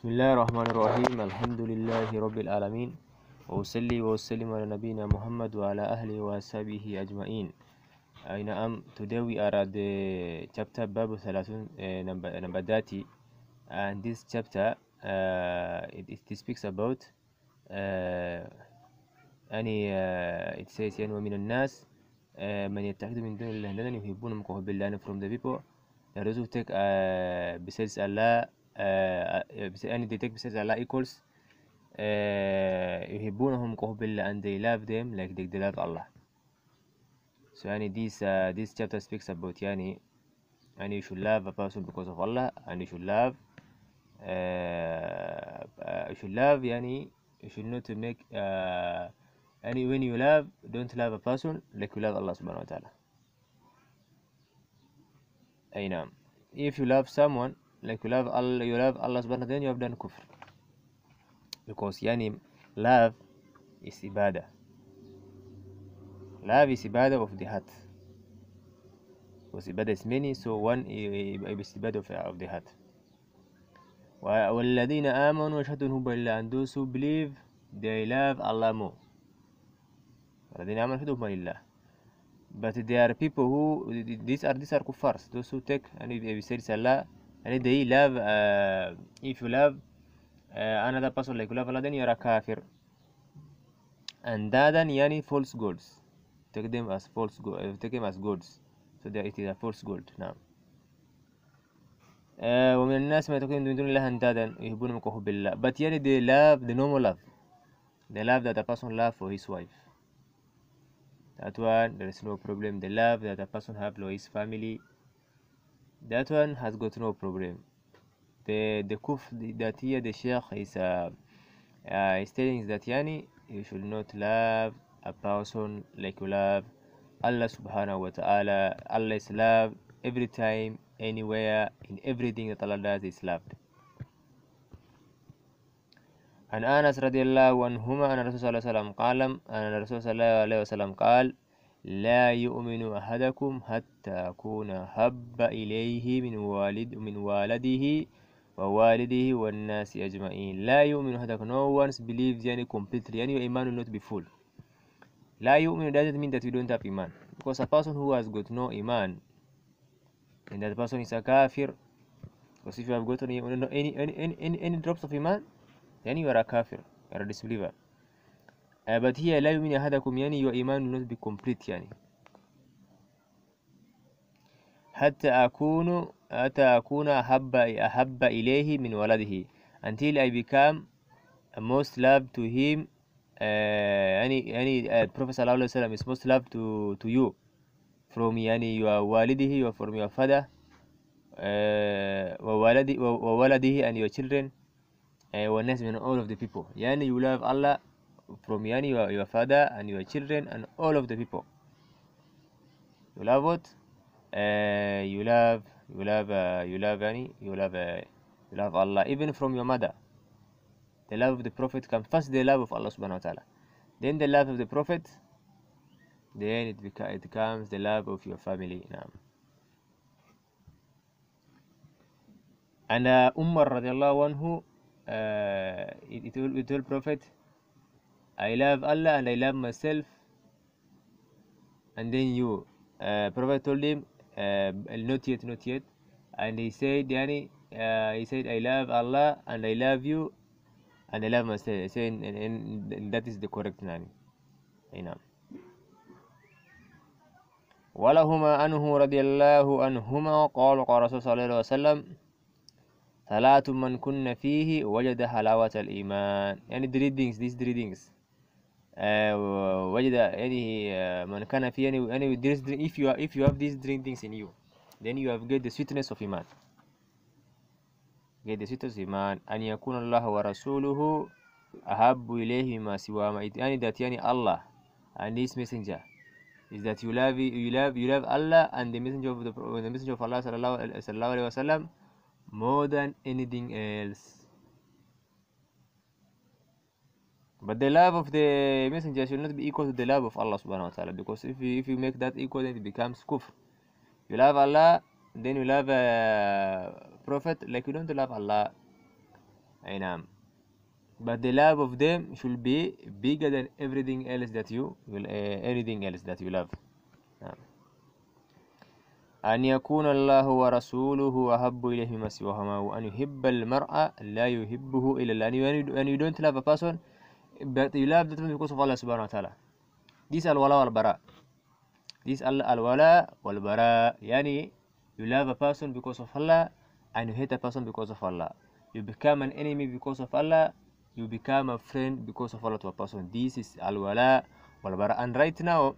بسم الله الرحمن الرحيم الحمد لله رب العالمين وأصلي وأسلم على نبينا محمد وعلى أهله وأصحابه أجمعين I am today we are at the chapter Thalathun uh, number, number 30 and this chapter uh, it, it speaks about uh, يعني uh, it says يعني ومن الناس uh, من يتخذ من دون الله أندادا يحبونهم كحب الله from the people that those who take uh, besides Allah uh, يعني they take besides Allah equals uh, يحبونهم كحب and they love them like they, love Allah so يعني this uh, this chapter speaks about يعني and you should love a person because of Allah and you should love uh, uh, you should love يعني you should not make uh, and when you love don't love a person like you love Allah wa ta'ala أي نعم if you love someone like you love Allah you love Allah subhanahu wa ta'ala then you have done kufr because يعني love is ibadah love is ibadah of the heart because ibadah is many so one is ibadah of, of the heart والذين آمنوا يشهدون حب لله and those who they love Allah more الذين آمنوا يشهدون حب لله but there are people who these are these are kuffars those who take and if say Allah and they love uh, if you love uh, another person like you love Allah then you are a kafir and that then yani false gods take them as false go uh, take them as gods so that it is a false god نعم uh, ومن الناس ما يتقون من دون الله أندادا يحبونهم كحب الله but يعني they love the normal love the love that a person love for his wife that one there is no problem the love that a person have for his family That one has got no problem the the kuf that here the sheikh is uh, uh, is telling that yani you should not love a person like you love Allah subhanahu wa ta'ala Allah is love every time anywhere in everything that Allah does is loved عن أنس رضي الله عنهما أن الرسول صلى الله عليه وسلم قال أن الرسول صلى الله عليه وسلم قال لا يؤمن أحدكم حتى أكون حب إليه من والد من والده ووالده والناس أجمعين لا يؤمن أحدكم no one believes يعني completely يعني your iman will not be full لا يؤمن doesn't mean that you don't have iman because a person who has got no iman and that person is a kafir because if you have got any any any any, any drops of iman then you are a kafir you are a disbeliever uh, but here لا يؤمن أحدكم يعني your iman will not be complete يعني حتى أكون حتى أكون أحب أحب إليه من ولده until I become most love to him uh, any uh, Prophet صلى الله عليه وسلم is most love to to you from يعني your والده or from your father uh, وولده and your children uh, والناس من all of the people يعني you love Allah from your, your father and your children and all of the people. You love what? Uh, you love you love uh, you love any you love uh, you love Allah even from your mother. The love of the prophet comes first the love of Allah subhanahu wa ta'ala. Then the love of the prophet then it becomes it becomes the love of your family and uh, Umar radiallahu anhu uh, it, it, will, it will prophet I love Allah and I love myself and then you uh, prophet told him uh, not yet not yet and he said yani uh, he said I love Allah and I love you and I love myself saying and, and, and that is the correct name أي نعم ولهما عنه رضي الله عنهما قال قال رسول صلى الله عليه وسلم ثلاث من كن فيه وجد حلاوة الإيمان يعني three things these three wajda any uh, mankana fi any any this if you are if you have these three things in you then you have get the sweetness of iman. Get the sweetness of iman. أن يكون Allah ورسوله أحب إليه ما ma siwa ma yani that Allah and his messenger. Is that you love you love you love Allah and the messenger of the, the messenger of Allah sallallahu alaihi wasallam more than anything else. But the love of the messenger should not be equal to the love of Allah subhanahu wa ta'ala because if you, if you make that equal then it becomes kufr you love Allah then you love a prophet like you don't love Allah نعم but the love of them should be bigger than everything else that you will uh, anything else that you love نعم أن يكون الله ورسوله أحب إليه سواهما وأن يحب المرء لا يحبه إلا الله and you don't love a person but you love that person because of Allah subhanahu wa ta'ala this الولاء والبراء this الولاء والبراء يعني you love a person because of Allah and you hate a person because of Allah you become an enemy because of Allah you become a friend because of Allah to a person this is al-wala wal-bara and right now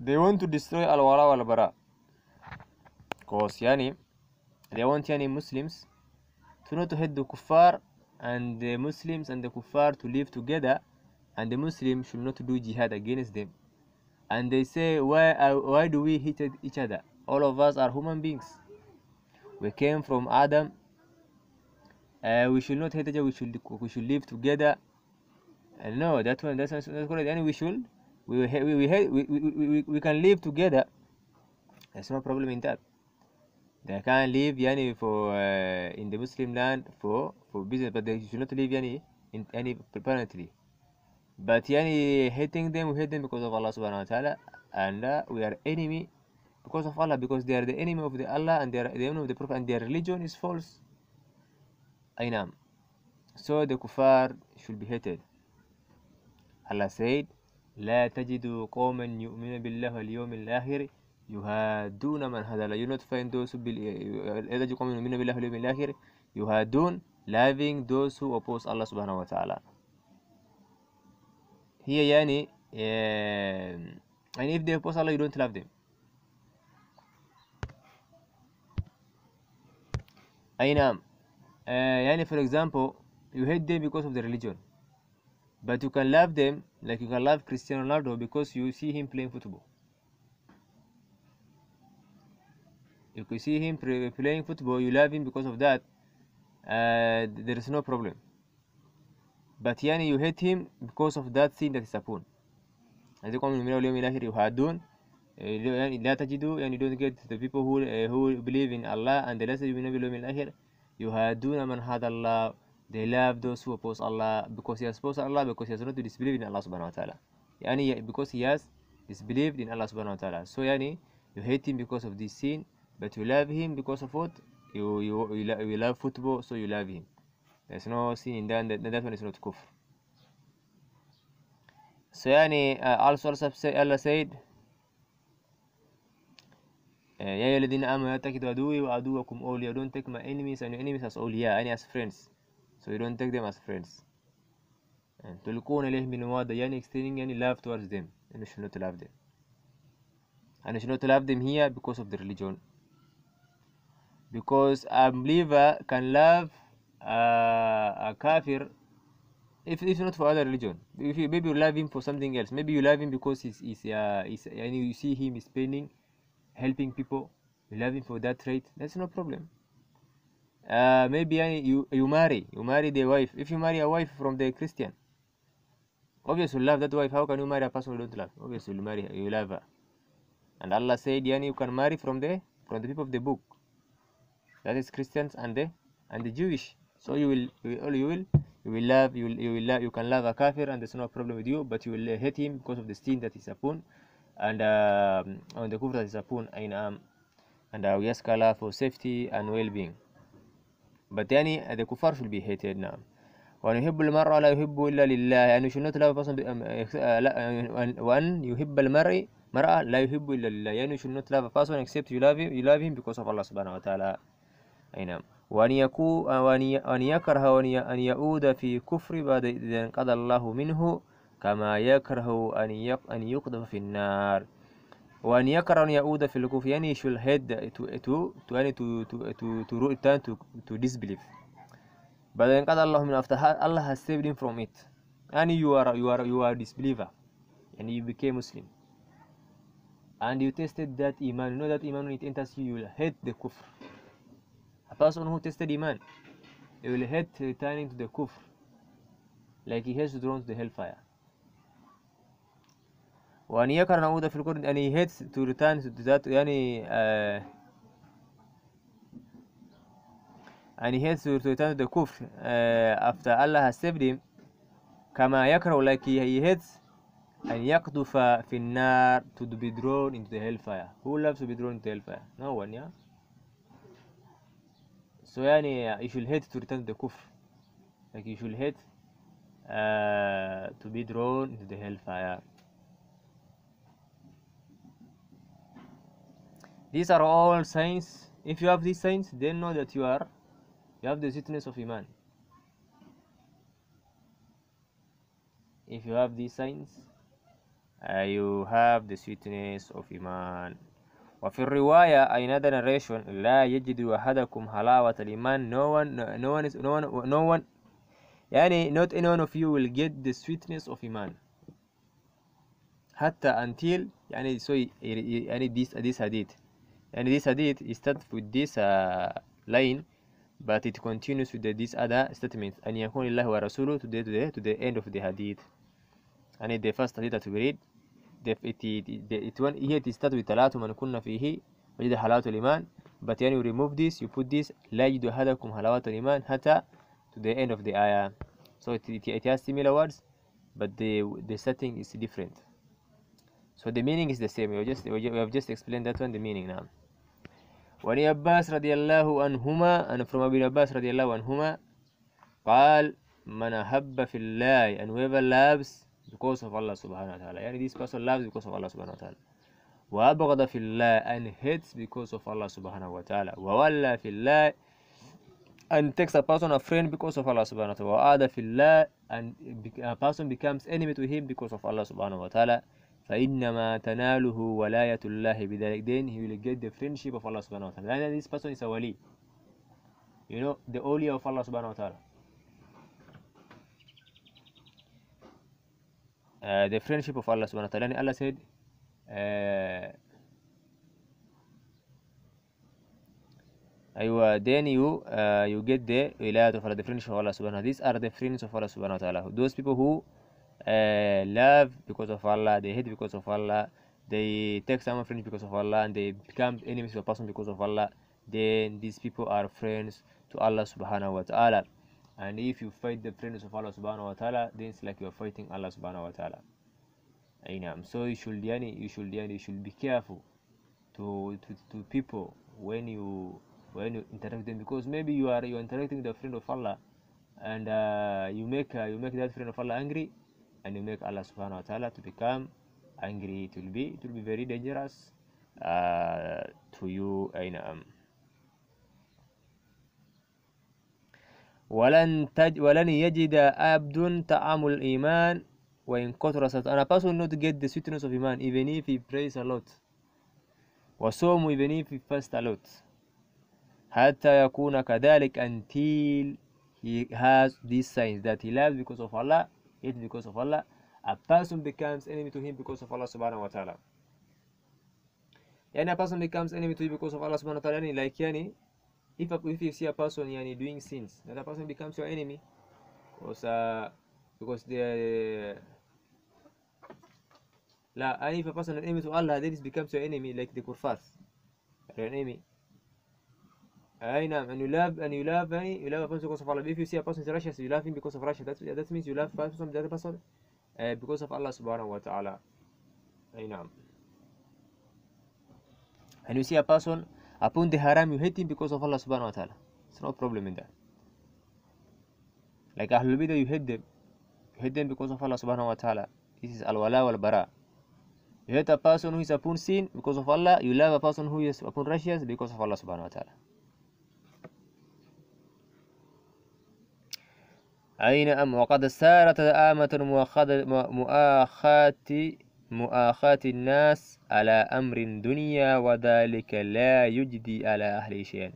they want to destroy al-wala wal-bara because yani they want yani Muslims to not hate the kuffar and the Muslims and the kuffar to live together and the Muslims should not do jihad against them. And they say why uh, why do we hate each other? All of us are human beings. We came from Adam. Uh, we should not hate each other. We should we should live together. And no that one that's, that's correct. And we should we we, we, we, we, we, we can live together. There's no problem in that they can live yani for uh, in the Muslim land for for business but they should not live yani in any permanently but yani hating them we hate them because of Allah subhanahu wa ta'ala and uh, we are enemy because of Allah because they are the enemy of the Allah and they are the enemy of the Prophet and their religion is false أي نعم so the kuffar should be hated Allah said لا تجد قوما يؤمنون بالله واليوم الآخر يهادون من هذا لا you not find those who لا تجد قوما يؤمنون بالله واليوم الآخر يهادون loving those who oppose Allah سبحانه وتعالى هي يعني and if they oppose Allah you don't love them أي نعم uh, يعني for example you hate them because of the religion but you can love them like you can love Cristiano Ronaldo because you see him playing football You can see him playing football you love him because of that uh, there is no problem but يعني you hate him because of that thing that is upon عندكم من اليوم الآخر يهادون يعني لا تجدوا يعني don't get the people who uh, who believe in Allah and the last يؤمنون باليوم الآخر يهادون من هذا الله they love those who oppose Allah because he has opposed Allah because he has not disbelieved in Allah subhanahu wa ta'ala يعني because he has disbelieved in Allah subhanahu wa ta'ala so يعني you hate him because of this sin but you love him because of what you you, you, love, you love football so you love him there's no sin in that that, that one is not kufr so يعني uh, also Allah said يا أيها الذين آمنوا لا عدوي وعدوكم أولياء don't take my enemies and your enemies as أولياء يعني as friends so you don't take them as friends and تلقون إليهم بالمودة يعني extending يعني love towards them and you should not love them and you should not love them here because of the religion because a believer can love uh, a kafir if if not for other religion. If you, maybe you love him for something else. Maybe you love him because he's, he's, uh, he's and you see him is spending helping people. You love him for that trait. That's no problem. Uh, maybe you you marry you marry the wife. If you marry a wife from the christian obviously you love that wife. How can you marry a person you don't love? Obviously you marry you love her. And allah said yani you can marry from the from the people of the book that is christians and the and the jewish so you will you will you will, you will love you will, you will love, you can love a kafir and there's no problem with you but you will hate him because of the sin that is upon and uh, on the kufr that is upon أي and uh, we ask Allah for safety and well-being but يعني the kuffar should be hated نعم وأن يحب المرء لا يحب إلا لله يعني should not love وأن يحب المرء مرأة لا يحب إلا لله يعني should not love except you love him you love him because of Allah سبحانه وتعالى أينام وأن يكون أن يكره أن يعود في كفر بعد إذا انقضى الله منه كما يكره أن يق أن يقذف في النار. وأن يكره أن يعود في الكفر يعني شو الهيد تو تو تو يعني تو تو تو تو تو تو تو ديسبيليف بعد أن قضى الله من أفتح الله has saved him from it. يعني you are you are you are disbeliever. and you became Muslim. And you tested that iman. You know that iman when it enters you you hate the kufr. A person who tested iman he will hate returning to the kufr like he has to thrown to the hellfire وأن يكره نعود في القرن and he hates to return to that يعني uh, and he hates to return to the kufr uh, after Allah has saved him كما يكره like he hates أن يقذف في النار to be drawn into the hellfire who loves to be drawn into the hellfire no one yeah so يعني you should hate to return to the kufr like you should hate uh, to be drawn into the hellfire these are all signs if you have these signs then know that you are you have the sweetness of iman if you have these signs uh, you have the sweetness of iman وفي الرواية another narration لا يجد أحدكم حلاوة الإيمان no one no one is, no one no one يعني not any one of you will get the sweetness of iman حتى until يعني so يعني this this hadith and this hadith is start with this uh, line but it continues with this other statement أن يكون الله ورسوله to the, to the, to the end of the hadith and the first hadith that we read here it start with ثلاث من كنا فيه وجد حلاوة الإيمان but يعني you remove this you put this لا يجد أحدكم حلاوة الإيمان حتى to the end of the ayah so it, it, it has similar words but the the setting is different so the meaning is the same we just we have just explained that one the meaning now وعن عباس رضي الله عنهما أن from ابن عباس رضي الله عنهما قال من أحب في الله and whoever loves because of Allah subhanahu wa ta'ala يعني this person loves because of Allah subhanahu wa ta'ala وأبغض في الله and hates because of Allah subhanahu wa ta'ala وولى في الله and takes a person a friend because of Allah subhanahu wa ta'ala وعاد في الله and a person becomes enemy to him because of Allah subhanahu wa ta'ala فإنما تناله ولاية الله بذلك then he will get the friendship of Allah subhanahu wa ta'ala and this person is a wali you know the awliya of Allah subhanahu wa ta'ala uh, the friendship of Allah subhanahu wa ta'ala and Allah said uh, أيوة then you uh, you get the wilayat of Allah the friendship of Allah subhanahu wa ta'ala these are the friends of Allah subhanahu wa ta'ala those people who uh, love because of Allah, they hate because of Allah, they take someone friends because of Allah, and they become enemies of a person because of Allah, then these people are friends to Allah subhanahu wa ta'ala. And if you fight the friends of Allah subhanahu wa ta'ala, then it's like you're fighting Allah subhanahu wa ta'ala. So you should yani, you should yani, you should be careful to, to, to people when you when you interact with them. Because maybe you are you are interacting with a friend of Allah and uh, you make uh, you make that friend of Allah angry and you make Allah subhanahu wa ta'ala to become angry. It will be it will be very dangerous uh, to you ولن تج ولن يجد عبد طعام الإيمان. وإن كثر صلاته أنا باسو نوت جيت ذا سويتنس اوف ايمان ايفن اف بريس ا لوت وصوم ايفن اف فاست ا لوت حتى يكون كذلك انتيل هي هاز دي ساينز ذات هي لافز بيكوز اوف الله هيت بيكوز اوف الله A person becomes enemy to him because of Allah subhanahu wa ta'ala. Yani a person becomes enemy to him because of Allah subhanahu wa ta'ala. Yani like yani, if, if you see a person yani, doing sins, that person becomes your enemy. Because, uh, because they La, and if a person is enemy to Allah, then it becomes your enemy like the kuffar. Your enemy. I know, and you love, and you love, and you love a person because of Allah. If you see a person is righteous, you love him because of Russia. That, that means you love person, that person uh, because of Allah subhanahu wa ta'ala. And you see a person upon the haram you hate him because of Allah subhanahu wa ta'ala it's no problem in that like Ahlul Bidah you hate them you hate them because of Allah subhanahu wa ta'ala this is al-wala wal-bara you hate a person who is upon sin because of Allah you love a person who is upon righteous because of Allah subhanahu wa ta'ala أي نعم وقد سارت آمة مؤاخاة مؤاخاة الناس على أمر دنيا وذلك لا يجدي على أهل شيئا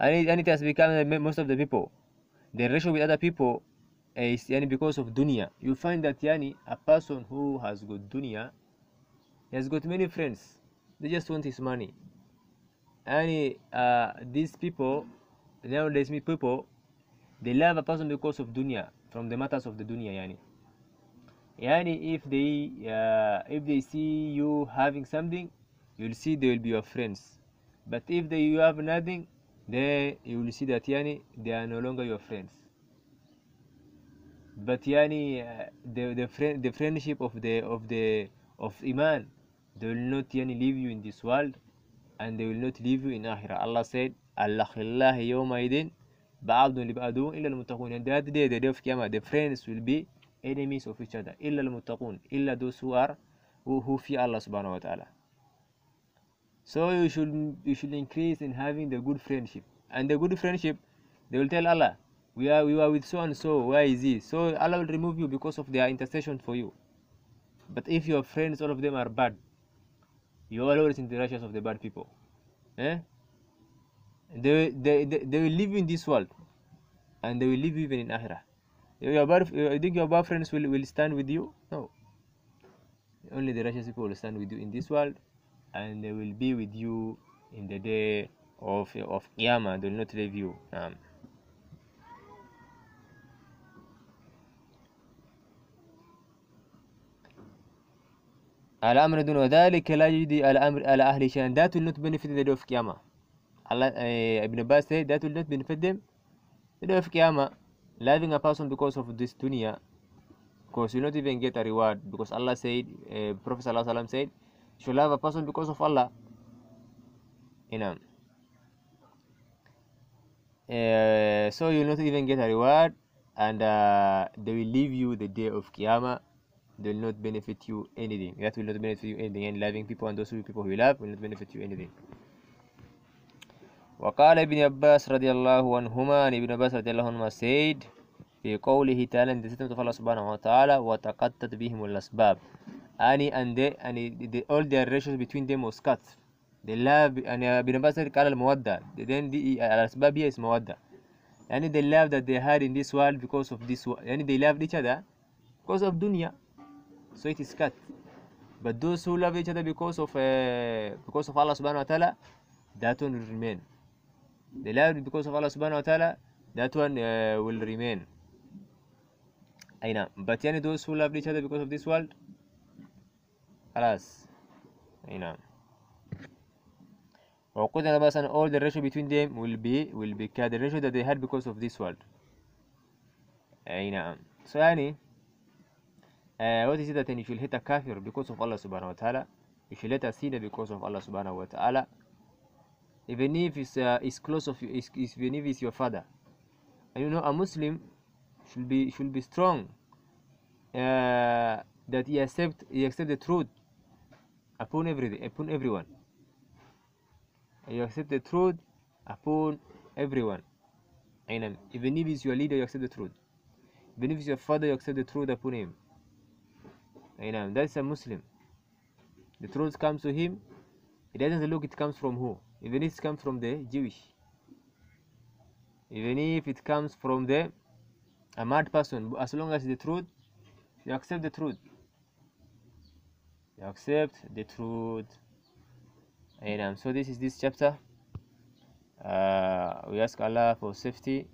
and it, and it has become most of the people the relation with other people is yani because of dunya you find that yani a person who has got dunya he has got many friends they just want his money and uh, these people nowadays people they love a person because of dunya from the matters of the dunya yani yani if they uh, if they see you having something you'll see they will be your friends but if they you have nothing then you will see that yani they are no longer your friends but yani uh, the the friend the friendship of the of the of iman they will not yani leave you in this world and they will not leave you in akhirah allah said yawma idin ba'dun li ba'dun illa al-muttaqun and that day the day of qiyamah the friends will be enemies of each other. illa al-muttaqun illa those who are who, who fear allah subhanahu wa ta'ala. So you should you should increase in having the good friendship. And the good friendship they will tell allah we are we are with so and so where is he so allah will remove you because of their intercession for you. But if your friends all of them are bad you are always in the righteous of the bad people. Eh? They, they, they, they will live in this world and they will live even in akhirah your bad, you think your bad friends will, will stand with you no only the righteous people will stand with you in this world and they will be with you in the day of of Qiyamah they will not leave you um, الأمر دون ذلك لا يجدي الأمر على أهل شيئا that will not benefit the day of Qiyamah Allah, uh, Ibn Abbas said that will not benefit them the day of loving a person because of this dunya because you not even get a reward because Allah said uh, Prophet Sallallahu said you should love a person because of Allah you know uh, so you not even get a reward and uh, they will leave you the day of Qiyamah they will not benefit you anything. That will not benefit you anything. And loving people and those people who love will not benefit you anything. وقال ابن عباس رضي الله عنهما عن ابن عباس رضي الله عنهما said في قوله تعالى in the statement of Allah subhanahu wa ta'ala وتقطت بهم الأسباب أني and they, and the, all the relations between them was cut the love and ابن عباس قال المودة then the الأسباب here is مودة يعني the love that they had in this world because of this يعني they loved each other because of dunya so it is cut but those who love each other because of uh, because of Allah subhanahu wa ta'ala that one will remain they love because of Allah subhanahu wa ta'ala that one uh, will remain I know but yani those who love each other because of this world alas I know وقدر بس all the ratio between them will be will be the ratio that they had because of this world أي نعم so يعني uh, what is it that you should hate a kafir because of Allah subhanahu wa ta'ala you should a sinner because of Allah subhanahu wa ta'ala even if it's, uh, it's close of you it's, even if it's your father. And you know a Muslim should be should be strong uh, that he accept he accept the truth upon everything upon everyone. You accept the truth upon everyone. And even if it's your leader you accept the truth. Even if it's your father you accept the truth upon him. And that's a Muslim. The truth comes to him. He doesn't look it comes from who even if it comes from the Jewish. Even if it comes from the a mad person. As long as the truth you accept the truth. You accept the truth. And um, so this is this chapter. Uh, we ask Allah for safety